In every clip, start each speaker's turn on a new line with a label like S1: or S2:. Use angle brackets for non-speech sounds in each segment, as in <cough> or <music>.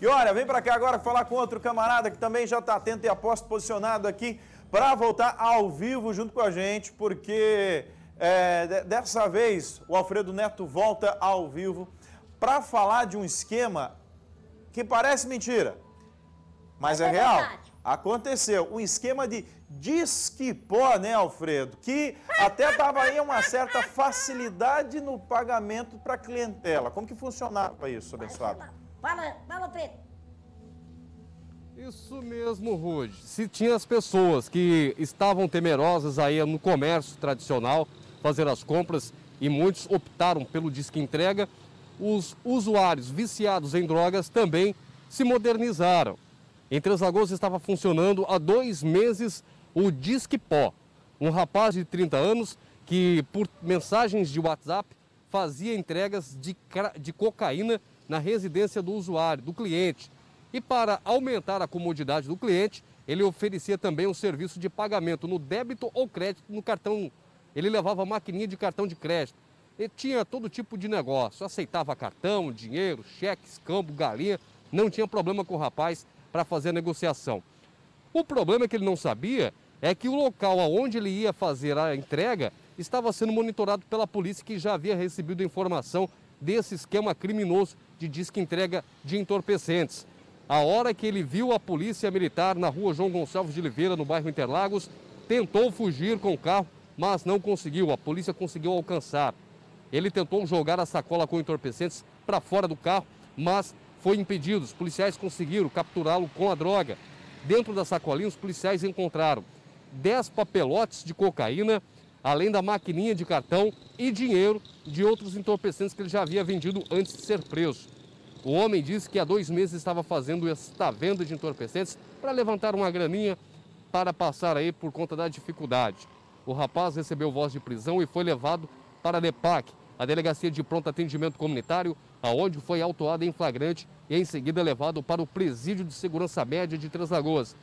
S1: E olha, vem para cá agora falar com outro camarada que também já está atento e aposto posicionado aqui para voltar ao vivo junto com a gente, porque é, dessa vez o Alfredo Neto volta ao vivo para falar de um esquema que parece mentira, mas é, é real. Aconteceu um esquema de disquipó, né, Alfredo? Que até estava aí uma certa facilidade no pagamento para a clientela. Como que funcionava isso, abençoado?
S2: Fala, fala, Pedro.
S3: Isso mesmo, Rude. Se tinha as pessoas que estavam temerosas aí no comércio tradicional, fazer as compras, e muitos optaram pelo disque entrega, os usuários viciados em drogas também se modernizaram. Em Três Lagoas estava funcionando há dois meses o Disque Pó. Um rapaz de 30 anos que, por mensagens de WhatsApp, fazia entregas de, de cocaína na residência do usuário, do cliente. E para aumentar a comodidade do cliente, ele oferecia também um serviço de pagamento no débito ou crédito no cartão. Ele levava maquininha de cartão de crédito. Ele tinha todo tipo de negócio, aceitava cartão, dinheiro, cheques, campo, galinha. Não tinha problema com o rapaz para fazer a negociação. O problema que ele não sabia é que o local aonde ele ia fazer a entrega estava sendo monitorado pela polícia que já havia recebido informação desse esquema criminoso de disque entrega de entorpecentes. A hora que ele viu a polícia militar na rua João Gonçalves de Oliveira, no bairro Interlagos, tentou fugir com o carro, mas não conseguiu. A polícia conseguiu alcançar. Ele tentou jogar a sacola com entorpecentes para fora do carro, mas foi impedido. Os policiais conseguiram capturá-lo com a droga. Dentro da sacolinha, os policiais encontraram 10 papelotes de cocaína, além da maquininha de cartão e dinheiro de outros entorpecentes que ele já havia vendido antes de ser preso. O homem disse que há dois meses estava fazendo esta venda de entorpecentes para levantar uma graninha para passar aí por conta da dificuldade. O rapaz recebeu voz de prisão e foi levado para a DEPAC, a Delegacia de Pronto Atendimento Comunitário, aonde foi autuado em flagrante e em seguida levado para o Presídio de Segurança Média de Três Lagoas.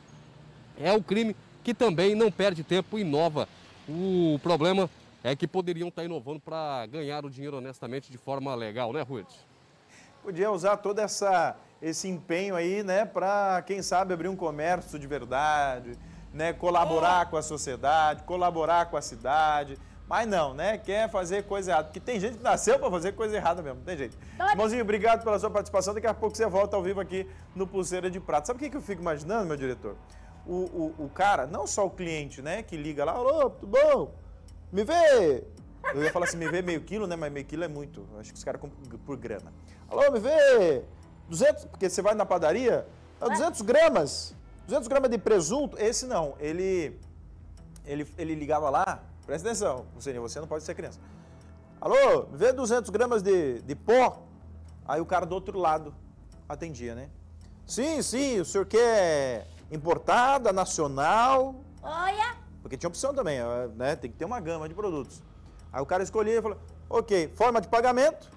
S3: É o crime que também não perde tempo e inova. O problema é que poderiam estar inovando para ganhar o dinheiro honestamente de forma legal, né, Ruth?
S1: Podia usar todo essa, esse empenho aí, né, para, quem sabe, abrir um comércio de verdade, né, colaborar é. com a sociedade, colaborar com a cidade, mas não, né? Quer fazer coisa errada. Porque tem gente que nasceu para fazer coisa errada mesmo, tem jeito. Irmãozinho, obrigado pela sua participação. Daqui a pouco você volta ao vivo aqui no Pulseira de Prata. Sabe o que eu fico imaginando, meu diretor? O, o, o cara, não só o cliente, né, que liga lá, alô, tudo bom? Me vê! Eu ia falar assim, me vê meio quilo, né? Mas meio quilo é muito. Acho que os caras compram por grana. Alô, me vê! 200, porque você vai na padaria, 200 gramas. 200 gramas de presunto. Esse não, ele, ele, ele ligava lá, Presta atenção, Lucininho, você não pode ser criança. Alô, me vê 200 gramas de, de pó. Aí o cara do outro lado atendia, né? Sim, sim, o senhor quer importada, nacional?
S2: Olha!
S1: Porque tinha opção também, né? Tem que ter uma gama de produtos. Aí o cara escolhia e falou, ok, forma de pagamento,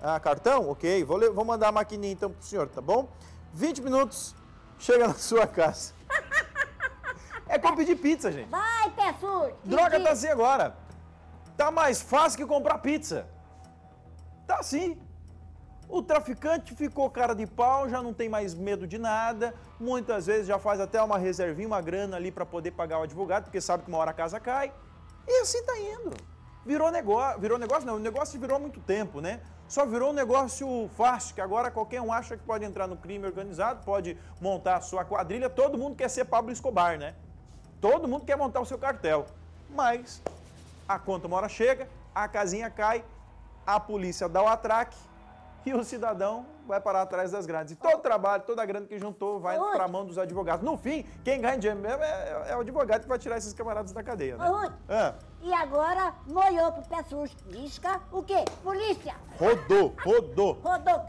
S1: ah, cartão, ok, vou, vou mandar a maquininha então pro senhor, tá bom? 20 minutos, chega <laughs> na sua casa. É como pedir pizza, gente.
S2: Vai, pé sujo.
S1: Droga tá assim agora. Tá mais fácil que comprar pizza. Tá assim. O traficante ficou cara de pau, já não tem mais medo de nada. Muitas vezes já faz até uma reservinha, uma grana ali para poder pagar o advogado, porque sabe que uma hora a casa cai. E assim tá indo. Virou negócio, virou negócio não, o negócio virou há muito tempo, né? Só virou um negócio fácil, que agora qualquer um acha que pode entrar no crime organizado, pode montar a sua quadrilha, todo mundo quer ser Pablo Escobar, né? Todo mundo quer montar o seu cartel. Mas a conta uma hora chega, a casinha cai, a polícia dá o atraque e o cidadão vai parar atrás das grades. E todo o trabalho, toda a grana que juntou vai para a mão dos advogados. No fim, quem ganha dinheiro mesmo é, é, o advogado que vai tirar esses camaradas da cadeia. Né?
S2: Ô, ah. E agora molhou pro pé sujo. Isca o quê? Polícia!
S1: Rodou, rodou.
S2: Rodou.